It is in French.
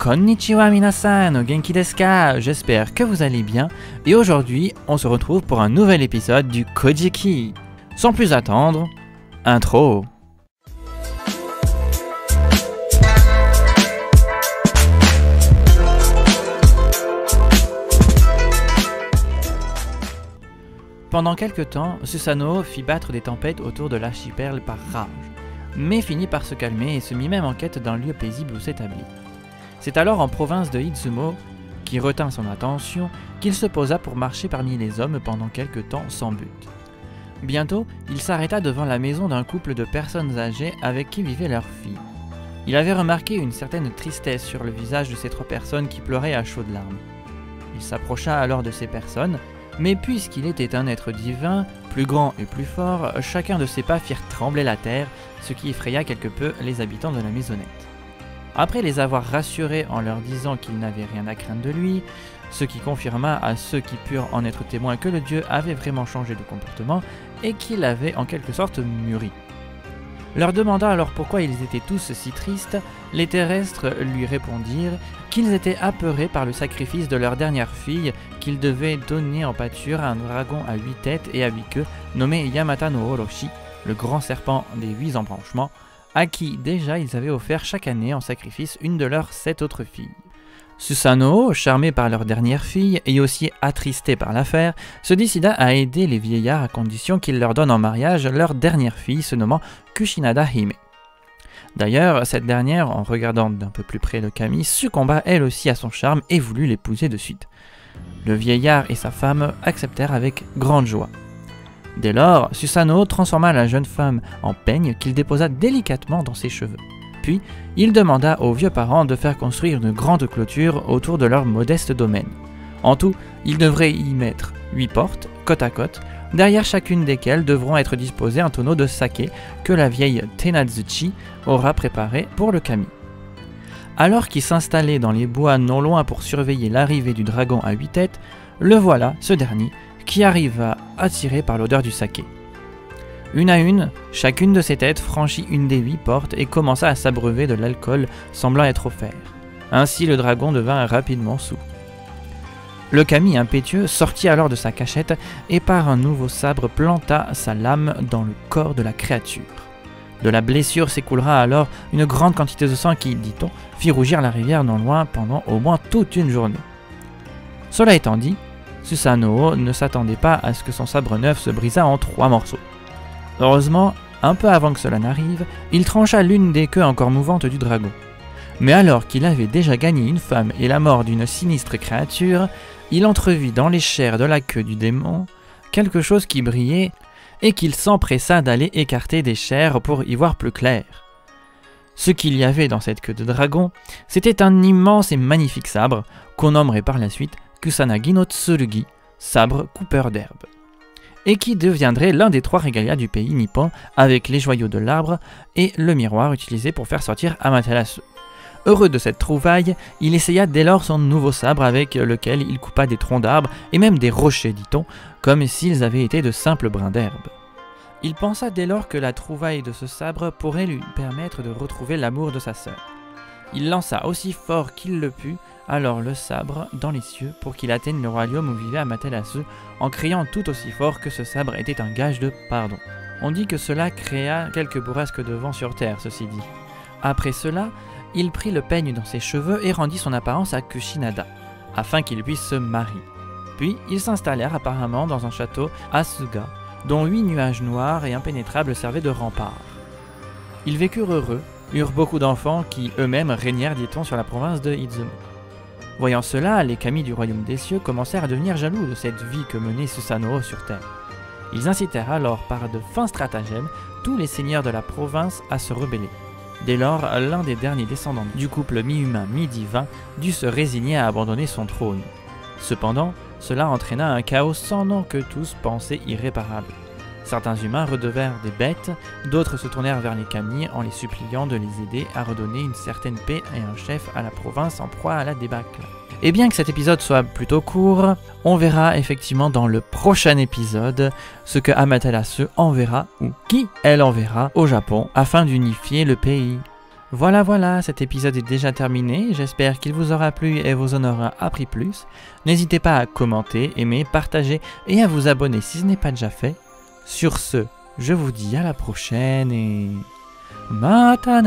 Konnichiwa minasan, genki desu ka? J'espère que vous allez bien et aujourd'hui on se retrouve pour un nouvel épisode du Kojiki. Sans plus attendre, intro Pendant quelque temps, Susanoo fit battre des tempêtes autour de l'archipel par rage, mais finit par se calmer et se mit même en quête d'un lieu paisible où s'établir. C'est alors en province de Izumo, qui retint son attention, qu'il se posa pour marcher parmi les hommes pendant quelque temps sans but. Bientôt, il s'arrêta devant la maison d'un couple de personnes âgées avec qui vivait leur fille. Il avait remarqué une certaine tristesse sur le visage de ces trois personnes qui pleuraient à chaudes larmes. Il s'approcha alors de ces personnes mais puisqu'il était un être divin, plus grand et plus fort, chacun de ses pas firent trembler la terre, ce qui effraya quelque peu les habitants de la maisonnette. Après les avoir rassurés en leur disant qu'ils n'avaient rien à craindre de lui, ce qui confirma à ceux qui purent en être témoins que le dieu avait vraiment changé de comportement et qu'il avait en quelque sorte mûri. Leur demanda alors pourquoi ils étaient tous si tristes, les terrestres lui répondirent qu'ils étaient apeurés par le sacrifice de leur dernière fille qu'ils devaient donner en pâture à un dragon à huit têtes et à huit queues nommé Yamata no Orochi, le grand serpent des huit embranchements, à qui déjà ils avaient offert chaque année en sacrifice une de leurs sept autres filles. Susanoo, charmé par leur dernière fille et aussi attristé par l'affaire, se décida à aider les vieillards à condition qu'ils leur donnent en mariage leur dernière fille se nommant Kushinada Hime. D'ailleurs, cette dernière, en regardant d'un peu plus près le Kami, succomba elle aussi à son charme et voulut l'épouser de suite. Le vieillard et sa femme acceptèrent avec grande joie. Dès lors, Susanoo transforma la jeune femme en peigne qu'il déposa délicatement dans ses cheveux. Puis, il demanda aux vieux parents de faire construire une grande clôture autour de leur modeste domaine. En tout, il devrait y mettre huit portes, côte à côte, derrière chacune desquelles devront être disposés un tonneau de saké que la vieille Tenazuchi aura préparé pour le kami. Alors qu'il s'installait dans les bois non loin pour surveiller l'arrivée du dragon à huit têtes, le voilà, ce dernier, qui arriva attiré par l'odeur du saké. Une à une, chacune de ces têtes franchit une des huit portes et commença à s'abreuver de l'alcool semblant être offert. Ainsi le dragon devint rapidement sous. Le Kami impétueux sortit alors de sa cachette et par un nouveau sabre planta sa lame dans le corps de la créature. De la blessure s'écoulera alors une grande quantité de sang qui, dit-on, fit rougir la rivière non loin pendant au moins toute une journée. Cela étant dit, Susanoo ne s'attendait pas à ce que son sabre neuf se brisât en trois morceaux. Heureusement, un peu avant que cela n'arrive, il trancha l'une des queues encore mouvantes du dragon. Mais alors qu'il avait déjà gagné une femme et la mort d'une sinistre créature, il entrevit dans les chairs de la queue du démon quelque chose qui brillait et qu'il s'empressa d'aller écarter des chairs pour y voir plus clair. Ce qu'il y avait dans cette queue de dragon, c'était un immense et magnifique sabre qu'on nommerait par la suite Kusanagi no Tsurugi, sabre coupeur d'herbe et qui deviendrait l'un des trois régalias du pays nippon avec les joyaux de l'arbre et le miroir utilisé pour faire sortir Amaterasu. Heureux de cette trouvaille, il essaya dès lors son nouveau sabre avec lequel il coupa des troncs d'arbres et même des rochers, dit-on, comme s'ils avaient été de simples brins d'herbe. Il pensa dès lors que la trouvaille de ce sabre pourrait lui permettre de retrouver l'amour de sa sœur. Il lança aussi fort qu'il le put alors le sabre dans les cieux pour qu'il atteigne le royaume où vivait Amaterasu en criant tout aussi fort que ce sabre était un gage de pardon. On dit que cela créa quelques bourrasques de vent sur terre, ceci dit. Après cela, il prit le peigne dans ses cheveux et rendit son apparence à Kushinada, afin qu'il puisse se marier. Puis ils s'installèrent apparemment dans un château à Suga, dont huit nuages noirs et impénétrables servaient de rempart. Ils vécurent heureux, eurent beaucoup d'enfants qui eux-mêmes régnèrent, dit-on, sur la province de Izumo. Voyant cela, les kami du royaume des cieux commencèrent à devenir jaloux de cette vie que menait Susanoo sur terre. Ils incitèrent alors par de fins stratagèmes tous les seigneurs de la province à se rebeller. Dès lors, l'un des derniers descendants du couple mi-humain mi-divin dut se résigner à abandonner son trône. Cependant, cela entraîna un chaos sans nom que tous pensaient irréparable. Certains humains redevèrent des bêtes, d'autres se tournèrent vers les Camilles en les suppliant de les aider à redonner une certaine paix et un chef à la province en proie à la débâcle. Et bien que cet épisode soit plutôt court, on verra effectivement dans le prochain épisode ce que Amaterasu enverra ou qui elle enverra au Japon afin d'unifier le pays. Voilà, voilà, cet épisode est déjà terminé. J'espère qu'il vous aura plu et vous en aura appris plus. N'hésitez pas à commenter, aimer, partager et à vous abonner si ce n'est pas déjà fait. Sur ce, je vous dis à la prochaine et... Matane